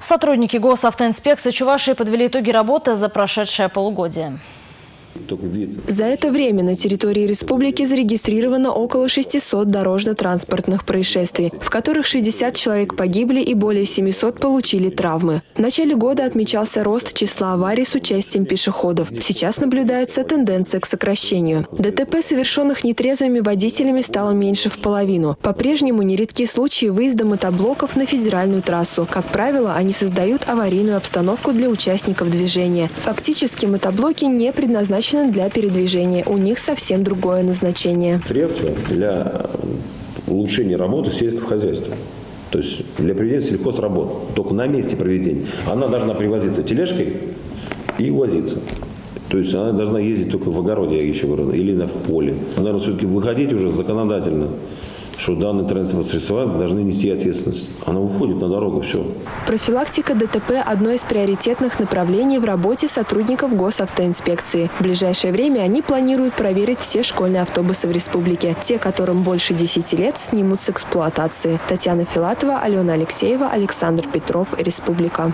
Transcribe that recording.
Сотрудники госавтоинспекции Чувашии подвели итоги работы за прошедшее полугодие. За это время на территории республики зарегистрировано около 600 дорожно-транспортных происшествий, в которых 60 человек погибли и более 700 получили травмы. В начале года отмечался рост числа аварий с участием пешеходов. Сейчас наблюдается тенденция к сокращению. ДТП, совершенных нетрезвыми водителями, стало меньше в половину. По-прежнему нередки случаи выезда мотоблоков на федеральную трассу. Как правило, они создают аварийную обстановку для участников движения. Фактически мотоблоки не предназначены для передвижения. У них совсем другое назначение. Средства для улучшения работы сельского хозяйства. То есть для проведения сельхозработ. Только на месте проведения. Она должна привозиться тележкой и увозиться. То есть она должна ездить только в огороде, я еще говорю, или на в поле. Наверное, все-таки выходить уже законодательно что данные транспортные средства должны нести ответственность. Она уходит на дорогу, все. Профилактика ДТП – одно из приоритетных направлений в работе сотрудников госавтоинспекции. В ближайшее время они планируют проверить все школьные автобусы в республике. Те, которым больше 10 лет, снимут с эксплуатации. Татьяна Филатова, Алена Алексеева, Александр Петров, Республика.